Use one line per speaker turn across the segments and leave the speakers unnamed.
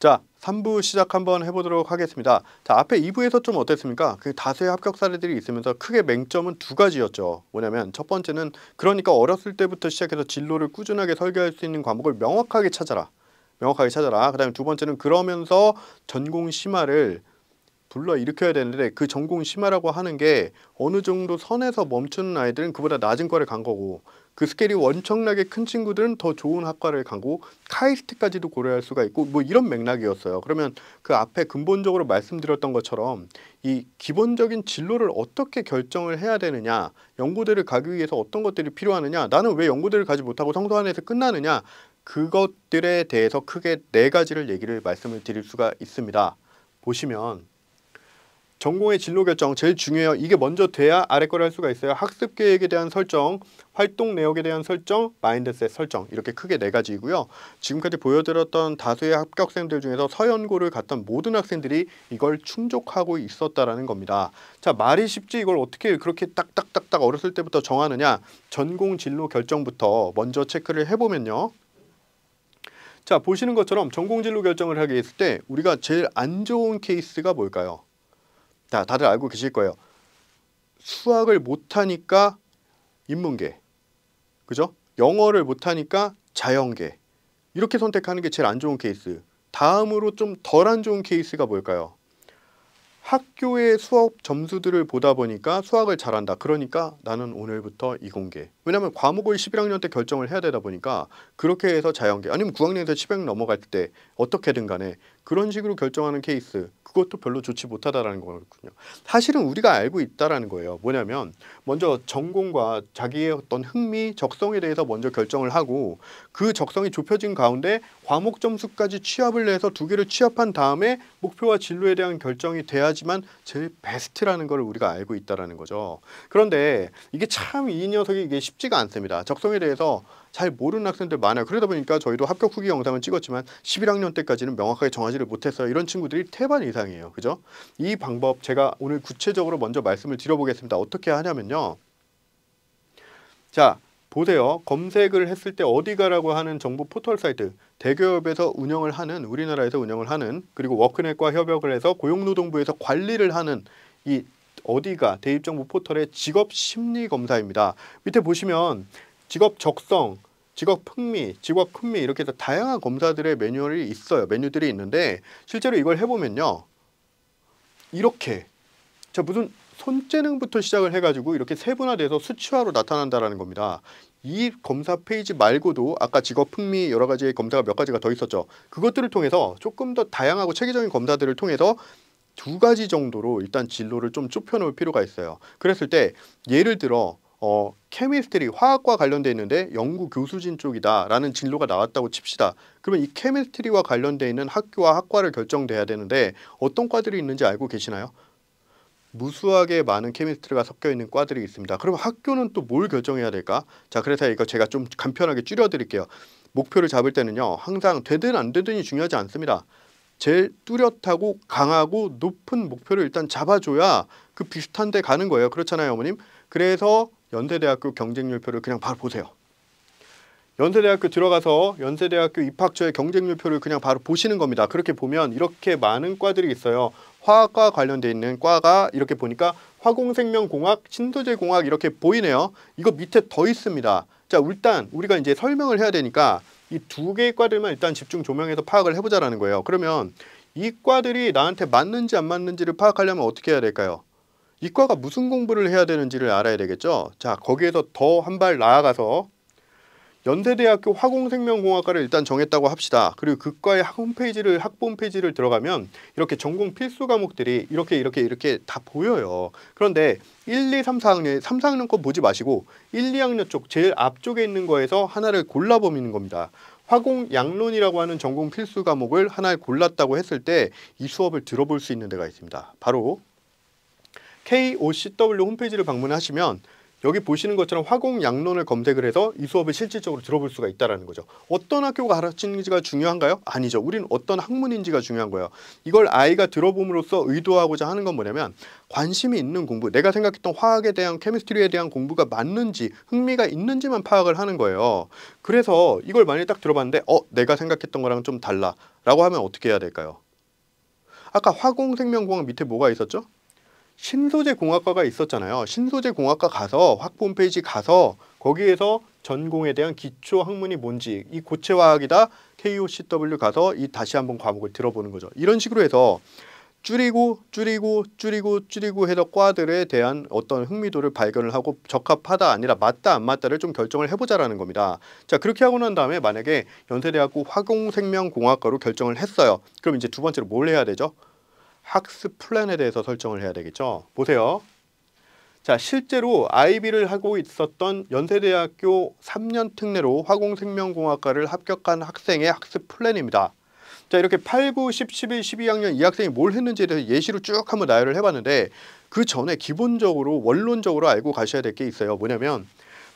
자, 3부 시작 한번 해보도록 하겠습니다. 자, 앞에 2부에서 좀 어땠습니까? 그 다수의 합격 사례들이 있으면서 크게 맹점은 두 가지였죠. 뭐냐면 첫 번째는 그러니까 어렸을 때부터 시작해서 진로를 꾸준하게 설계할 수 있는 과목을 명확하게 찾아라. 명확하게 찾아라. 그 다음에 두 번째는 그러면서 전공 심화를 불러 일으켜야 되는데 그 전공 심화라고 하는 게 어느 정도 선에서 멈추는 아이들은 그보다 낮은 과를 간 거고 그 스케일이 엄청나게 큰 친구들은 더 좋은 학과를 가고 카이스트까지도 고려할 수가 있고 뭐 이런 맥락이었어요. 그러면 그 앞에 근본적으로 말씀드렸던 것처럼 이 기본적인 진로를 어떻게 결정을 해야 되느냐, 연고대를 가기 위해서 어떤 것들이 필요하느냐, 나는 왜 연고대를 가지 못하고 성소 안에서 끝나느냐, 그것들에 대해서 크게 네 가지를 얘기를 말씀을 드릴 수가 있습니다. 보시면 전공의 진로 결정 제일 중요해요. 이게 먼저 돼야 아래 거를 할 수가 있어요. 학습 계획에 대한 설정, 활동 내역에 대한 설정, 마인드셋 설정 이렇게 크게 네 가지이고요. 지금까지 보여드렸던 다수의 합격생들 중에서 서연고를 갔던 모든 학생들이 이걸 충족하고 있었다라는 겁니다. 자 말이 쉽지 이걸 어떻게 그렇게 딱딱딱딱 어렸을 때부터 정하느냐? 전공 진로 결정부터 먼저 체크를 해보면요. 자 보시는 것처럼 전공 진로 결정을 하게 했을 때 우리가 제일 안 좋은 케이스가 뭘까요? 자, 다들 알고 계실 거예요. 수학을 못하니까 인문계, 그죠? 영어를 못하니까 자연계. 이렇게 선택하는 게 제일 안 좋은 케이스. 다음으로 좀 덜 안 좋은 케이스가 뭘까요? 학교의 수업 점수들을 보다 보니까 수학을 잘한다. 그러니까 나는 오늘부터 이공계. 왜냐하면 과목을 11학년 때 결정을 해야 되다 보니까 그렇게 해서 자연계 아니면 9학년에서 10학년 넘어갈 때 어떻게든 간에 그런 식으로 결정하는 케이스 그것도 별로 좋지 못하다라는 거거든요. 사실은 우리가 알고 있다라는 거예요. 뭐냐면 먼저 전공과 자기의 어떤 흥미, 적성에 대해서 먼저 결정을 하고 그 적성이 좁혀진 가운데 과목 점수까지 취합을 해서 두 개를 취합한 다음에 목표와 진로에 대한 결정이 돼야지만 제일 베스트라는 걸 우리가 알고 있다라는 거죠. 그런데 이게 참 이 녀석이 이게 쉽지가 않습니다. 적성에 대해서 잘 모르는 학생들 많아요. 그러다 보니까 저희도 합격 후기 영상을 찍었지만 11학년 때까지는 명확하게 정하지를 못했어요. 이런 친구들이 태반 이상이에요. 그죠? 이 방법 제가 오늘 구체적으로 먼저 말씀을 드려보겠습니다. 어떻게 하냐면요. 자, 보세요. 검색을 했을 때 어디가라고 하는 정보 포털 사이트 대기업에서 운영을 하는 우리나라에서 운영을 하는 그리고 워크넷과 협업을 해서 고용노동부에서 관리를 하는 이 어디가 대입정보 포털의 직업 심리 검사입니다. 밑에 보시면 직업 적성, 직업 흥미, 직업 흥미 이렇게 해서 다양한 검사들의 매뉴얼이 있어요. 메뉴들이 있는데 실제로 이걸 해보면요. 이렇게 자 무슨 손재능부터 시작을 해가지고 이렇게 세분화돼서 수치화로 나타난다라는 겁니다. 이 검사 페이지 말고도 아까 직업 흥미 여러 가지의 검사가 몇 가지가 더 있었죠. 그것들을 통해서 조금 더 다양하고 체계적인 검사들을 통해서 두 가지 정도로 일단 진로를 좀 좁혀놓을 필요가 있어요. 그랬을 때 예를 들어 어, chemistry 화학과 관련돼 있는데 연구 교수진 쪽이다라는 진로가 나왔다고 칩시다. 그러면 이 케미스트리와 관련돼 있는 학교와 학과를 결정돼야 되는데 어떤 과들이 있는지 알고 계시나요? 무수하게 많은 케미스트리가 섞여 있는 과들이 있습니다. 그럼 학교는 또 뭘 결정해야 될까? 자, 그래서 이거 제가 좀 간편하게 줄여 드릴게요. 목표를 잡을 때는요. 항상 되든 안 되든이 중요하지 않습니다. 제일 뚜렷하고 강하고 높은 목표를 일단 잡아줘야 그 비슷한 데 가는 거예요. 그렇잖아요, 어머님? 그래서 연세대학교 경쟁률표를 그냥 바로 보세요. 연세대학교 들어가서 연세대학교 입학처의 경쟁률표를 그냥 바로 보시는 겁니다. 그렇게 보면 이렇게 많은 과들이 있어요. 화학과 관련돼 있는 과가 이렇게 보니까 화공생명공학, 신소재공학 이렇게 보이네요. 이거 밑에 더 있습니다. 자, 일단 우리가 이제 설명을 해야 되니까 이 두 개의 과들만 일단 집중 조명해서 파악을 해보자라는 거예요. 그러면 이 과들이 나한테 맞는지 안 맞는지를 파악하려면 어떻게 해야 될까요? 이과가 무슨 공부를 해야 되는지를 알아야 되겠죠. 자, 거기에서 더 한 발 나아가서 연세대학교 화공생명공학과를 일단 정했다고 합시다. 그리고 그 과의 홈페이지를 학부 홈페이지를 들어가면 이렇게 전공 필수 과목들이 이렇게 이렇게 이렇게 다 보여요. 그런데 1, 2, 3, 4학년, 3, 4학년 거 보지 마시고 1, 2학년 쪽 제일 앞쪽에 있는 거에서 하나를 골라보는 겁니다. 화공 양론이라고 하는 전공 필수 과목을 하나를 골랐다고 했을 때 이 수업을 들어볼 수 있는 데가 있습니다. 바로 KOCW 홈페이지를 방문하시면 여기 보시는 것처럼 화공 양론을 검색을 해서 이 수업을 실질적으로 들어볼 수가 있다는 거죠. 어떤 학교가 가르치는지가 중요한가요? 아니죠. 우리는 어떤 학문인지가 중요한 거예요. 이걸 아이가 들어봄으로써 의도하고자 하는 건 뭐냐면 관심이 있는 공부, 내가 생각했던 화학에 대한 케미스트리에 대한 공부가 맞는지 흥미가 있는지만 파악을 하는 거예요. 그래서 이걸 만약에 딱 들어봤는데 어 내가 생각했던 거랑 좀 달라. 라고 하면 어떻게 해야 될까요? 아까 화공생명공학 밑에 뭐가 있었죠? 신소재 공학과가 있었잖아요. 신소재 공학과 가서 학부 홈페이지 가서 거기에서 전공에 대한 기초 학문이 뭔지 이 고체화학이다 KOCW 가서 이 다시 한번 과목을 들어보는 거죠. 이런 식으로 해서 줄이고 줄이고 줄이고 줄이고 해서 과들에 대한 어떤 흥미도를 발견을 하고 적합하다 아니라 맞다 안 맞다를 좀 결정을 해보자라는 겁니다. 자 그렇게 하고 난 다음에 만약에 연세대학교 화공생명공학과로 결정을 했어요. 그럼 이제 두 번째로 뭘 해야 되죠? 학습 플랜에 대해서 설정을 해야 되겠죠. 보세요. 자 실제로 IB를 하고 있었던 연세대학교 3년 특례로 화공생명공학과를 합격한 학생의 학습 플랜입니다. 자 이렇게 8, 9, 10, 11, 12학년 이 학생이 뭘 했는지에 대해서 예시로 쭉 한번 나열을 해봤는데 그 전에 기본적으로 원론적으로 알고 가셔야 될 게 있어요. 뭐냐면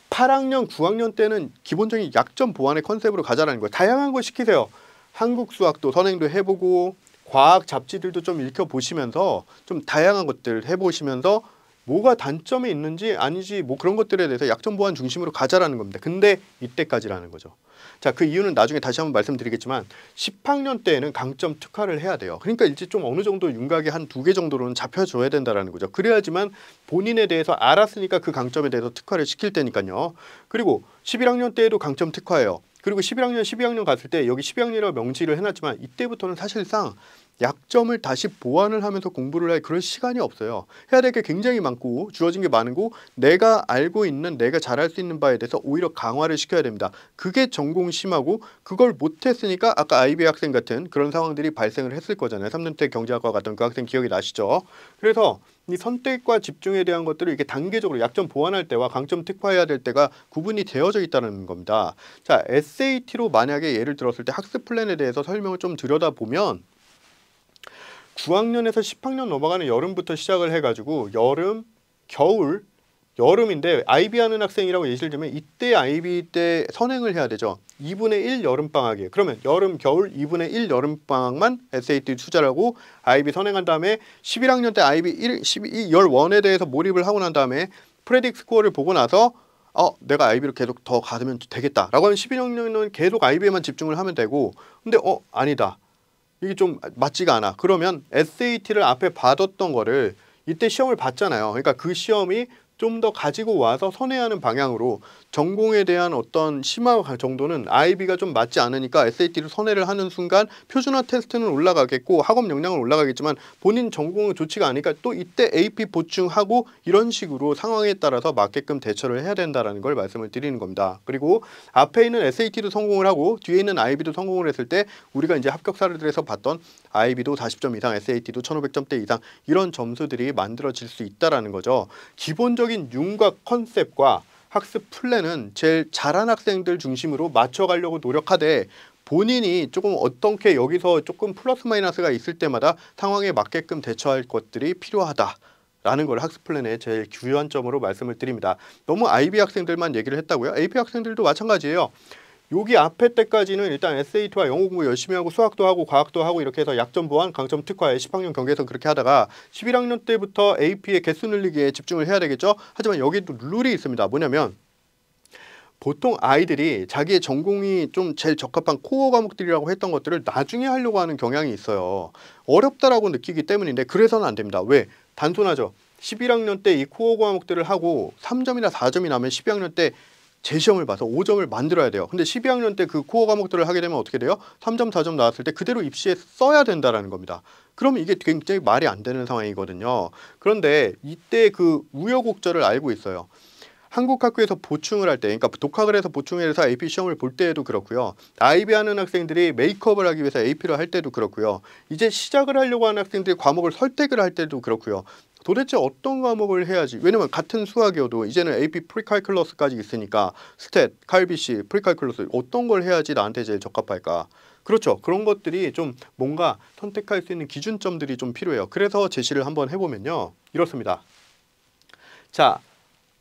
8학년, 9학년 때는 기본적인 약점 보완의 컨셉으로 가자라는 거예요. 다양한 걸 시키세요. 한국 수학도 선행도 해보고 과학 잡지들도 좀 읽혀보시면서 좀 다양한 것들 해보시면서 뭐가 단점이 있는지 아니지 뭐 그런 것들에 대해서 약점 보완 중심으로 가자라는 겁니다. 근데 이때까지라는 거죠. 자, 그 이유는 나중에 다시 한번 말씀드리겠지만 10학년 때에는 강점 특화를 해야 돼요. 그러니까 이제 좀 어느 정도 윤곽이 한 두 개 정도로는 잡혀줘야 된다라는 거죠. 그래야지만 본인에 대해서 알았으니까 그 강점에 대해서 특화를 시킬 테니까요. 그리고 11학년 때에도 강점 특화예요. 그리고 11학년, 12학년 갔을 때 여기 12학년이라고 명시를 해놨지만 이때부터는 사실상 약점을 다시 보완을 하면서 공부를 할 그런 시간이 없어요. 해야 될 게 굉장히 많고 주어진 게 많고 내가 알고 있는 내가 잘할 수 있는 바에 대해서 오히려 강화를 시켜야 됩니다. 그게 전공 심하고 그걸 못했으니까 아까 아이비 학생 같은 그런 상황들이 발생을 했을 거잖아요. 3년 때 경제학과 같던 그 학생 기억이 나시죠? 그래서 이 선택과 집중에 대한 것들을 이렇게 단계적으로 약점 보완할 때와 강점 특화해야 될 때가 구분이 되어져 있다는 겁니다. 자, SAT로 만약에 예를 들었을 때 학습 플랜에 대해서 설명을 좀 들여다보면 9학년에서 10학년 넘어가는 여름부터 시작을 해가지고 여름, 겨울, 여름인데 아이비 하는 학생이라고 예시를 들면 이때 아이비 때 선행을 해야 되죠. 2분의 1 여름방학이에요. 그러면 여름, 겨울 2분의 1 여름방학만 SAT 투자를 하고 IB 선행한 다음에 11학년 때 IB 1, 12, Year One에 대해서 몰입을 하고 난 다음에 predict score를 보고 나서 어 내가 IB를 계속 더 가면 되겠다 라고 하면 11학년은 계속 IB에만 집중을 하면 되고 근데 어 아니다. 이게 좀 맞지가 않아. 그러면 SAT를 앞에 받았던 거를 이때 시험을 봤잖아요. 그러니까 그 시험이 좀 더 가지고 와서 선회하는 방향으로 전공에 대한 어떤 심화 정도는 IB가 좀 맞지 않으니까 SAT를 선회를 하는 순간 표준화 테스트는 올라가겠고 학업 역량은 올라가겠지만 본인 전공은 좋지가 않으니까 또 이때 AP 보충하고 이런 식으로 상황에 따라서 맞게끔 대처를 해야 된다는 걸 말씀을 드리는 겁니다. 그리고 앞에 있는 SAT도 성공을 하고 뒤에 있는 IB도 성공을 했을 때 우리가 이제 합격 사례들에서 봤던 IB도 40점 이상, SAT도 1500점대 이상 이런 점수들이 만들어질 수 있다라는 거죠. 기본적인 윤곽 컨셉과 학습 플랜은 제일 잘한 학생들 중심으로 맞춰가려고 노력하되 본인이 조금 어떻게 여기서 조금 플러스 마이너스가 있을 때마다 상황에 맞게끔 대처할 것들이 필요하다. 라는 걸 학습 플랜의 제일 주요한 점으로 말씀을 드립니다. 너무 IB 학생들만 얘기를 했다고요? AP 학생들도 마찬가지예요. 여기 앞에 때까지는 일단 SAT와 영어 공부 열심히 하고 수학도 하고 과학도 하고 이렇게 해서 약점 보완, 강점 특화에 10학년 경계에서 그렇게 하다가 11학년 때부터 AP의 개수 늘리기에 집중을 해야 되겠죠. 하지만 여기도 룰이 있습니다. 뭐냐면 보통 아이들이 자기의 전공이 좀 제일 적합한 코어 과목들이라고 했던 것들을 나중에 하려고 하는 경향이 있어요. 어렵다라고 느끼기 때문인데 그래서는 안 됩니다. 왜? 단순하죠. 11학년 때 이 코어 과목들을 하고 3점이나 4점이 나면 12학년 때 재시험을 봐서 5점을 만들어야 돼요. 근데 12학년 때 그 코어 과목들을 하게 되면 어떻게 돼요? 3점, 4점 나왔을 때 그대로 입시에 써야 된다라는 겁니다. 그러면 이게 굉장히 말이 안 되는 상황이거든요. 그런데 이때 그 우여곡절을 알고 있어요. 한국 학교에서 보충을 할 때, 그러니까 독학을 해서 보충을 해서 AP 시험을 볼 때에도 그렇고요. IB 하는 학생들이 메이크업을 하기 위해서 AP를 할 때도 그렇고요. 이제 시작을 하려고 하는 학생들이 과목을 선택을 할 때도 그렇고요. 도대체 어떤 과목을 해야지? 왜냐면 같은 수학이어도 이제는 AP 프리칼큘러스까지 있으니까 Stat, Cal BC, Precalculus 어떤 걸 해야지 나한테 제일 적합할까? 그렇죠. 그런 것들이 좀 뭔가 선택할 수 있는 기준점들이 좀 필요해요. 그래서 제시를 한번 해보면요. 이렇습니다. 자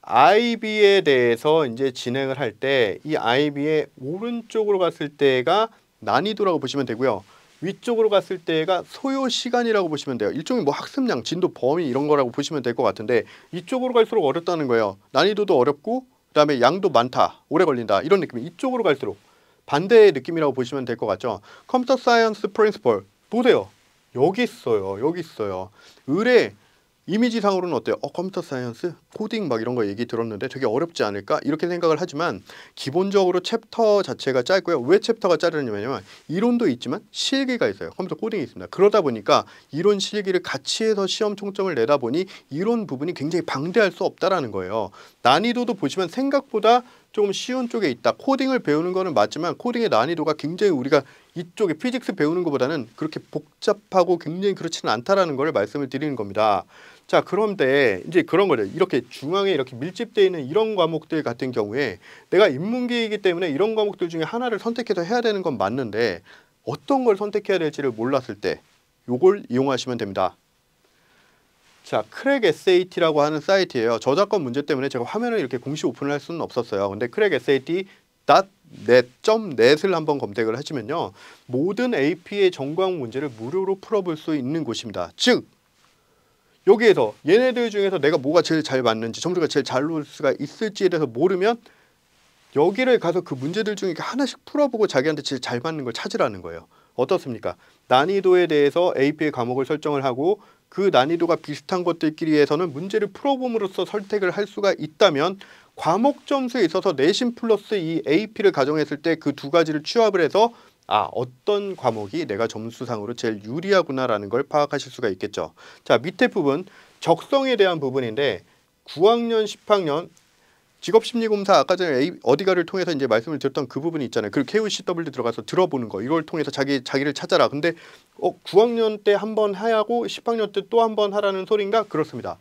IB에 대해서 이제 진행을 할 때 이 IB의 오른쪽으로 갔을 때가 난이도라고 보시면 되고요 위쪽으로 갔을 때가 소요 시간이라고 보시면 돼요. 일종의 뭐 학습량, 진도 범위 이런 거라고 보시면 될 것 같은데 이쪽으로 갈수록 어렵다는 거예요. 난이도도 어렵고 그다음에 양도 많다, 오래 걸린다 이런 느낌이 이쪽으로 갈수록 반대의 느낌이라고 보시면 될 것 같죠. Computer Science Principle 보세요. 여기 있어요. 여기 있어요. 으레 이미지상으로는 어때요? 어, Computer Science, 코딩 막 이런 거 얘기 들었는데 되게 어렵지 않을까? 이렇게 생각을 하지만 기본적으로 챕터 자체가 짧고요. 왜 chapter가 짧으냐면 이론도 있지만 실기가 있어요. 컴퓨터 코딩이 있습니다. 그러다 보니까 이론 실기를 같이 해서 시험 총점을 내다 보니 이론 부분이 굉장히 방대할 수 없다라는 거예요. 난이도도 보시면 생각보다 조금 쉬운 쪽에 있다. 코딩을 배우는 거는 맞지만 코딩의 난이도가 굉장히 우리가 이쪽에 Physics 배우는 것보다는 그렇게 복잡하고 굉장히 그렇지는 않다라는 걸 말씀을 드리는 겁니다. 자, 그런데 이제 그런 거죠. 이렇게 중앙에 이렇게 밀집되어 있는 이런 과목들 같은 경우에 내가 인문계이기 때문에 이런 과목들 중에 하나를 선택해서 해야 되는 건 맞는데 어떤 걸 선택해야 될지를 몰랐을 때 요걸 이용하시면 됩니다. 자, Crack SAT라고 하는 사이트예요. 저작권 문제 때문에 제가 화면을 이렇게 공식 오픈을 할 수는 없었어요. 근데 Crack SAT net.net을 한번 검색을 하시면요. 모든 AP의 전 과목 문제를 무료로 풀어볼 수 있는 곳입니다. 즉 여기에서 얘네들 중에서 내가 뭐가 제일 잘 맞는지 점수가 제일 잘 나올 수가 있을지에 대해서 모르면 여기를 가서 그 문제들 중에 하나씩 풀어보고 자기한테 제일 잘 맞는 걸 찾으라는 거예요. 어떻습니까? 난이도에 대해서 AP의 과목을 설정을 하고 그 난이도가 비슷한 것들끼리 해서는 문제를 풀어봄으로써 선택을 할 수가 있다면 과목 점수에 있어서 내신 플러스 이 AP를 가정했을 때 그 두 가지를 취합을 해서 아 어떤 과목이 내가 점수상으로 제일 유리하구나라는 걸 파악하실 수가 있겠죠. 자 밑에 부분 적성에 대한 부분인데 9학년 10학년 직업심리검사 아까 전에 어디가를 통해서 이제 말씀을 드렸던 그 부분이 있잖아요. 그 KOCW 들어가서 들어보는 거 이걸 통해서 자기 자기를 찾아라. 근데 어 9학년 때 한 번 하고 10학년 때 또 한 번 하라는 소리인가? 그렇습니다.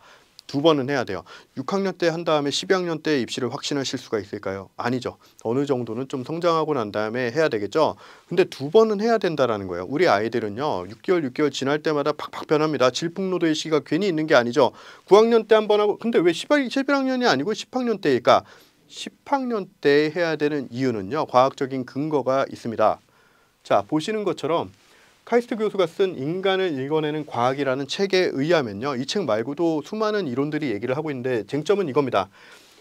두 번은 해야 돼요. 6학년 때 한 다음에 12학년 때 입시를 확신하실 수가 있을까요? 아니죠. 어느 정도는 좀 성장하고 난 다음에 해야 되겠죠. 근데 두 번은 해야 된다라는 거예요. 우리 아이들은요. 6개월 6개월 지날 때마다 팍팍 변합니다. 질풍노도의 시기가 괜히 있는 게 아니죠. 9학년 때 한 번 하고 근데 왜 11학년이 아니고 10학년 때일까? 10학년 때 해야 되는 이유는요. 과학적인 근거가 있습니다. 자, 보시는 것처럼 카이스트 교수가 쓴 인간을 읽어내는 과학이라는 책에 의하면요. 이 책 말고도 수많은 이론들이 얘기를 하고 있는데 쟁점은 이겁니다.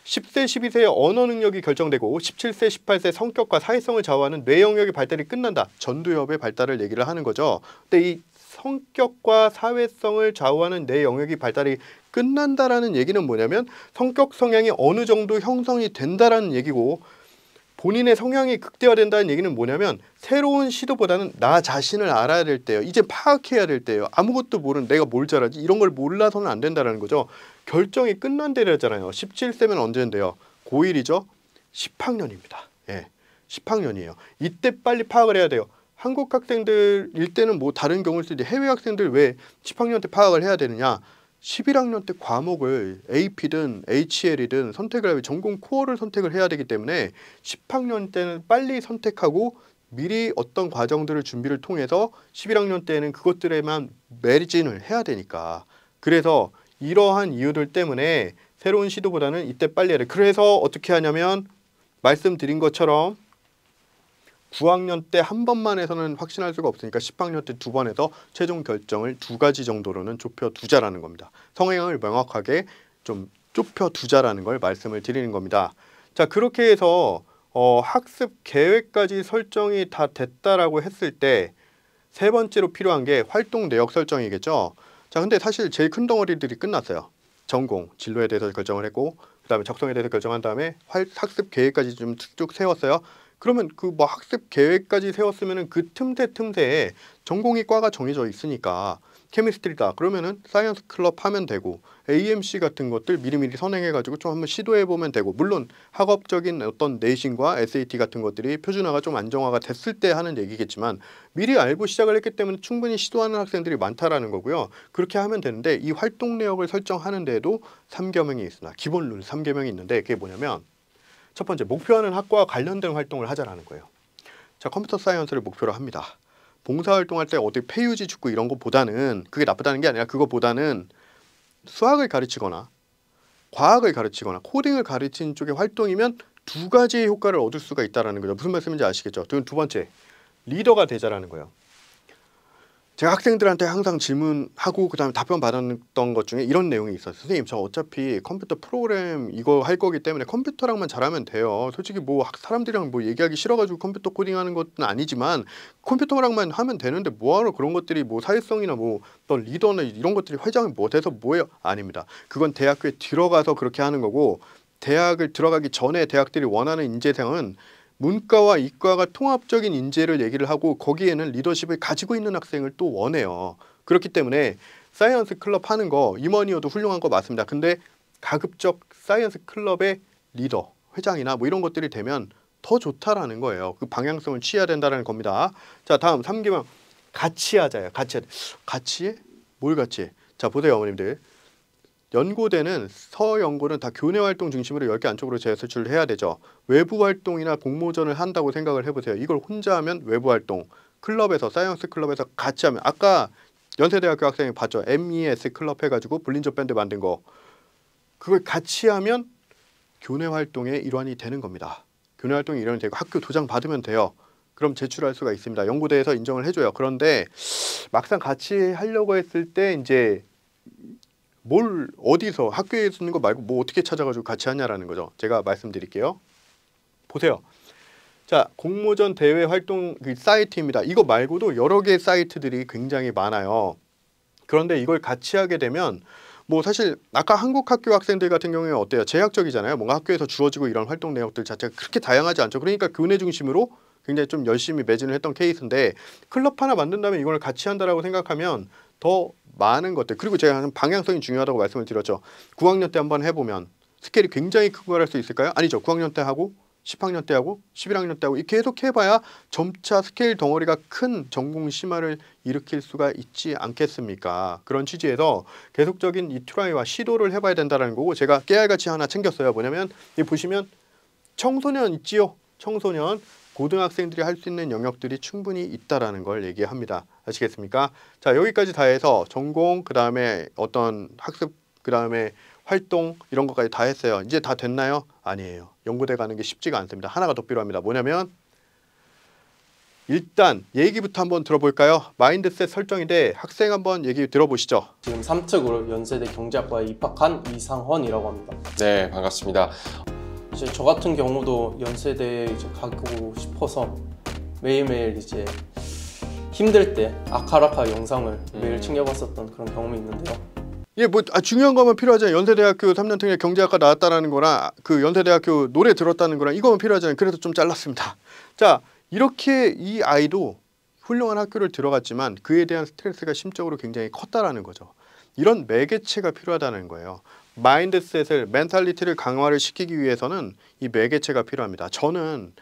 10세, 12세의 언어 능력이 결정되고 17세, 18세 성격과 사회성을 좌우하는 뇌 영역의 발달이 끝난다. 전두엽의 발달을 얘기를 하는 거죠. 근데 이 성격과 사회성을 좌우하는 뇌 영역이 발달이 끝난다라는 얘기는 뭐냐면 성격 성향이 어느 정도 형성이 된다라는 얘기고 본인의 성향이 극대화된다는 얘기는 뭐냐면 새로운 시도보다는 나 자신을 알아야 될 때요. 이제 파악해야 될 때요. 아무것도 모르는 내가 뭘 잘하지 이런 걸 몰라서는 안 된다는 거죠. 결정이 끝난 때라잖아요. 17세면 언제인데요? 고1이죠. 10학년입니다. 예. 10학년이에요. 이때 빨리 파악을 해야 돼요. 한국 학생들일 때는 뭐 다른 경우일 수도 해외 학생들 왜 10학년 때 파악을 해야 되느냐? 11학년 때 과목을 AP든 HL이든 선택을 하면 전공 코어를 선택을 해야 되기 때문에 10학년 때는 빨리 선택하고 미리 어떤 과정들을 준비를 통해서 11학년 때는 그것들에만 매진을 해야 되니까 그래서 이러한 이유들 때문에 새로운 시도보다는 이때 빨리 해야 돼. 그래서 어떻게 하냐면 말씀드린 것처럼 9학년 때 한 번만 해서는 확신할 수가 없으니까 10학년 때 두 번 해서 최종 결정을 두 가지 정도로는 좁혀 두자라는 겁니다. 성향을 명확하게 좀 좁혀 두자라는 걸 말씀을 드리는 겁니다. 자 그렇게 해서 어, 학습 계획까지 설정이 다 됐다라고 했을 때 세 번째로 필요한 게 활동 내역 설정이겠죠. 자 근데 사실 제일 큰 덩어리들이 끝났어요. 전공, 진로에 대해서 결정을 했고 그 다음에 적성에 대해서 결정한 다음에 학습 계획까지 좀 쭉 세웠어요. 그러면 그 뭐 학습 계획까지 세웠으면은 그 틈새 틈새에 전공이 과가 정해져 있으니까 chemistry다 그러면은 science club 하면 되고 AMC 같은 것들 미리미리 선행해 가지고 좀 한번 시도해 보면 되고 물론 학업적인 어떤 내신과 SAT 같은 것들이 표준화가 좀 안정화가 됐을 때 하는 얘기겠지만 미리 알고 시작을 했기 때문에 충분히 시도하는 학생들이 많다라는 거고요. 그렇게 하면 되는데 이 활동 내역을 설정하는 데에도 3개명이 있으나 기본 룰 3개명이 있는데 그게 뭐냐면 첫 번째 목표하는 학과와 관련된 활동을 하자라는 거예요. 자 컴퓨터 사이언스를 목표로 합니다. 봉사활동할 때 어디 폐유지 축구 이런 거보다는 그게 나쁘다는 게 아니라 그거보다는 수학을 가르치거나 과학을 가르치거나 코딩을 가르치는 쪽의 활동이면 두 가지의 효과를 얻을 수가 있다는 거죠. 무슨 말씀인지 아시겠죠? 두 번째, 리더가 되자라는 거예요. 제가 학생들한테 항상 질문하고 그다음에 답변 받았던 것 중에 이런 내용이 있었어요. 선생님 저 어차피 컴퓨터 프로그램 이거 할 거기 때문에 컴퓨터랑만 잘하면 돼요. 솔직히 뭐 학- 사람들이랑 뭐 얘기하기 싫어가지고 컴퓨터 코딩하는 것은 아니지만 컴퓨터랑만 하면 되는데 뭐하러 그런 것들이 뭐 사회성이나 뭐 리더나 이런 것들이 회장이 뭐 돼서 뭐예요? 아닙니다. 그건 대학교에 들어가서 그렇게 하는 거고 대학을 들어가기 전에 대학들이 원하는 인재상은 문과와 이과가 통합적인 인재를 얘기를 하고 거기에는 리더십을 가지고 있는 학생을 또 원해요. 그렇기 때문에 science club 하는 거 임원이어도 훌륭한 거 맞습니다. 근데 가급적 science club의 리더, 회장이나 뭐 이런 것들이 되면 더 좋다라는 거예요. 그 방향성을 취해야 된다는 겁니다. 자, 다음 3개만 같이 하자요. 같이. 같이 해? 뭘 같이 해? 자, 보세요, 어머님들. 연고대는 서연고는 다 교내 활동 중심으로 10개 안쪽으로 재설치를 해야 되죠. 외부 활동이나 공모전을 한다고 생각을 해보세요. 이걸 혼자 하면 외부 활동, 클럽에서 science club에서 같이 하면 아까 연세대학교 학생이 봤죠. MES club 해가지고 Bollinger Band 만든 거 그걸 같이 하면 교내 활동의 일환이 되는 겁니다. 교내 활동의 일환이 되고 학교 도장 받으면 돼요. 그럼 제출할 수가 있습니다. 연고대에서 인정을 해줘요. 그런데 막상 같이 하려고 했을 때 이제 뭘 어디서 학교에 쓰는 거 말고 뭐 어떻게 찾아가지고 같이 하냐라는 거죠. 제가 말씀드릴게요. 보세요. 자 공모전 대회 활동 그 사이트입니다. 이거 말고도 여러 개의 사이트들이 굉장히 많아요. 그런데 이걸 같이 하게 되면 뭐 사실 아까 한국 학교 학생들 같은 경우에 어때요? 제약적이잖아요. 뭔가 학교에서 주어지고 이런 활동 내역들 자체가 그렇게 다양하지 않죠. 그러니까 교내 중심으로 굉장히 좀 열심히 매진을 했던 케이스인데 클럽 하나 만든다면 이걸 같이 한다라고 생각하면 더 많은 것들 그리고 제가 하는 방향성이 중요하다고 말씀을 드렸죠. 9학년 때 한번 해보면 스케일이 굉장히 큰걸할수 있을까요? 아니죠. 9학년 때 하고 10학년 때 하고 11학년 때 하고 계속 해봐야 점차 스케일 덩어리가 큰 전공 심화를 일으킬 수가 있지 않겠습니까? 그런 취지에서 계속적인 이 try와 시도를 해봐야 된다는 거고 제가 깨알같이 하나 챙겼어요. 뭐냐면 이 보시면 청소년 있지요. 청소년 고등학생들이 할 수 있는 영역들이 충분히 있다라는 걸 얘기합니다. 아시겠습니까? 자 여기까지 다 해서 전공 그 다음에 어떤 학습 그 다음에 활동 이런 것까지 다 했어요. 이제 다 됐나요? 아니에요. 연구대 가는 게 쉽지가 않습니다. 하나가 더 필요합니다. 뭐냐면 일단 얘기부터 한번 들어볼까요? 마인드셋 설정인데 학생 한번 얘기 들어보시죠.
지금 3특으로 연세대 경제학과에 입학한 이상헌이라고 합니다.
네, 반갑습니다.
이제 저 같은 경우도 연세대에 이제 가고 싶어서 매일매일 이제 힘들 때 아카라카 영상을 매일
음.
챙겨봤었던 그런 경험이 있는데요.
예, 뭐 아, 중요한 것만 필요하잖아요. 연세대학교 3년 특례 경제학과 나왔다라는 거나 그 연세대학교 노래 들었다는 거랑 이거만 필요하잖아요. 그래서 좀 잘랐습니다. 자, 이렇게 이 아이도 훌륭한 학교를 들어갔지만 그에 대한 스트레스가 심적으로 굉장히 컸다라는 거죠. 이런 매개체가 필요하다는 거예요. mindset을 mentality를 강화를 시키기 위해서는 이 매개체가 필요합니다. 저는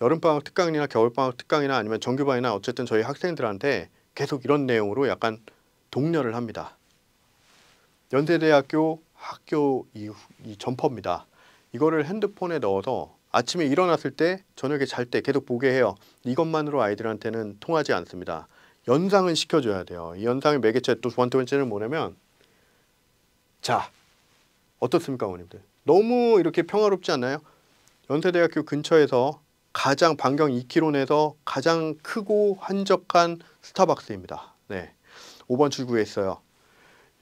여름방학 특강이나 겨울방학 특강이나 아니면 정규반이나 어쨌든 저희 학생들한테 계속 이런 내용으로 약간 독려를 합니다. 연세대학교 학교 이, 이 점퍼입니다. 이거를 핸드폰에 넣어서 아침에 일어났을 때 저녁에 잘 때 계속 보게 해요. 이것만으로 아이들한테는 통하지 않습니다. 연상은 시켜줘야 돼요. 이 연상의 매개체 또 두 번째는 뭐냐면 자 어떻습니까, 어머님들? 너무 이렇게 평화롭지 않나요? 연세대학교 근처에서 가장 반경 2km 내에서 가장 크고 한적한 스타벅스입니다. 네, 5번 출구에 있어요.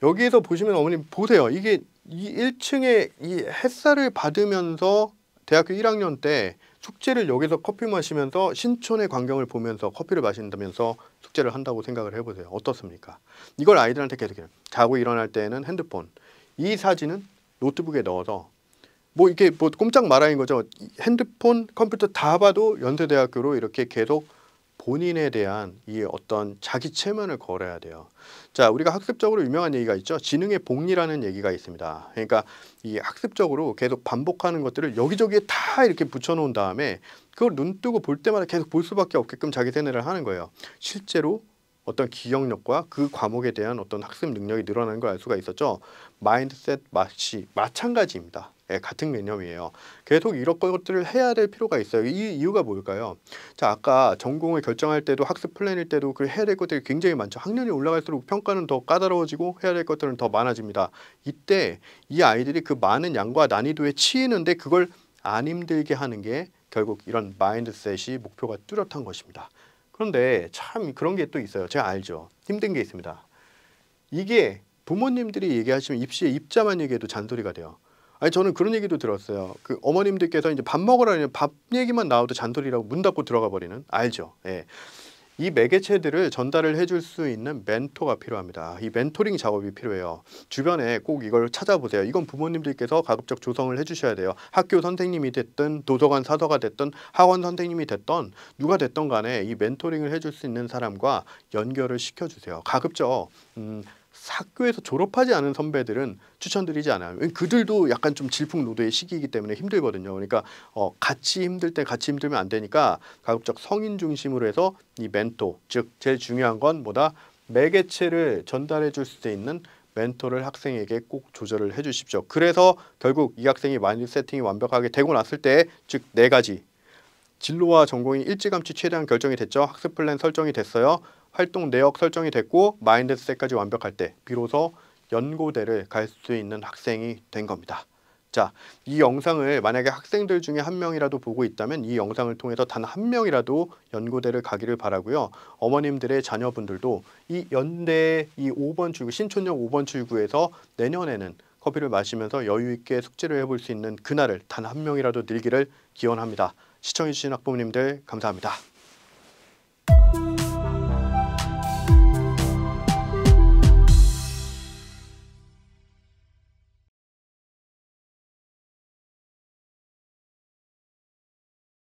여기에서 보시면 어머님 보세요. 이게 이 1층에 이 햇살을 받으면서 대학교 1학년 때 숙제를 여기서 커피 마시면서 신촌의 광경을 보면서 커피를 마신다면서 숙제를 한다고 생각을 해보세요. 어떻습니까? 이걸 아이들한테 계속 해요. 자고 일어날 때는 핸드폰. 이 사진은 노트북에 넣어서 뭐 이렇게 뭐 꼼짝 말아인 거죠. 핸드폰, 컴퓨터 다 봐도 연세대학교로 이렇게 계속 본인에 대한 이 어떤 자기 체면을 걸어야 돼요. 자, 우리가 학습적으로 유명한 얘기가 있죠. 지능의 복리라는 얘기가 있습니다. 그러니까 이 학습적으로 계속 반복하는 것들을 여기저기에 다 이렇게 붙여놓은 다음에 그걸 눈 뜨고 볼 때마다 계속 볼 수밖에 없게끔 자기 세뇌를 하는 거예요. 실제로 어떤 기억력과 그 과목에 대한 어떤 학습 능력이 늘어나는 걸 알 수가 있었죠. mindset 맛이 마찬가지입니다. 예, 같은 개념이에요. 계속 이런 것들을 해야 될 필요가 있어요. 이 이유가 뭘까요? 자, 아까 전공을 결정할 때도 학습 플랜일 때도 그 해야 될 것들이 굉장히 많죠. 학년이 올라갈수록 평가는 더 까다로워지고 해야 될 것들은 더 많아집니다. 이때 이 아이들이 그 많은 양과 난이도에 치이는데 그걸 안 힘들게 하는 게 결국 이런 mindset이 목표가 뚜렷한 것입니다. 그런데 참 그런 게 또 있어요. 제가 알죠. 힘든 게 있습니다. 이게 부모님들이 얘기하시면 입시에 입자만 얘기해도 잔소리가 돼요. 아니 저는 그런 얘기도 들었어요. 그 어머님들께서 이제 밥 먹으라는 밥 얘기만 나와도 잔소리라고 문 닫고 들어가 버리는 알죠. 예. 이 매개체들을 전달을 해줄 수 있는 멘토가 필요합니다. 이 멘토링 작업이 필요해요. 주변에 꼭 이걸 찾아보세요. 이건 부모님들께서 가급적 조성을 해주셔야 돼요. 학교 선생님이 됐든 도서관 사서가 됐든 학원 선생님이 됐던 누가 됐던 간에 이 멘토링을 해줄 수 있는 사람과 연결을 시켜주세요. 가급적 음, 학교에서 졸업하지 않은 선배들은 추천드리지 않아요. 그들도 약간 좀 질풍노도의 시기이기 때문에 힘들거든요. 그러니까 어, 같이 힘들 때 같이 힘들면 안 되니까 가급적 성인 중심으로 해서 이 멘토, 즉 제일 중요한 건 뭐다 매개체를 전달해 줄 수 있는 멘토를 학생에게 꼭 조절을 해 주십시오. 그래서 결국 이 학생이 마인드 세팅이 완벽하게 되고 났을 때 즉 네 가지 진로와 전공이 일찌감치 최대한 결정이 됐죠. 학습 플랜 설정이 됐어요. 활동 내역 설정이 됐고 mindset까지 완벽할 때 비로소 연고대를 갈 수 있는 학생이 된 겁니다. 자, 이 영상을 만약에 학생들 중에 한 명이라도 보고 있다면 이 영상을 통해서 단 한 명이라도 연고대를 가기를 바라고요. 어머님들의 자녀분들도 이 연대 이 5번 출구 신촌역 5번 출구에서 내년에는 커피를 마시면서 여유 있게 숙제를 해볼 수 있는 그날을 단 한 명이라도 늘기를 기원합니다. 시청해주신 학부모님들 감사합니다.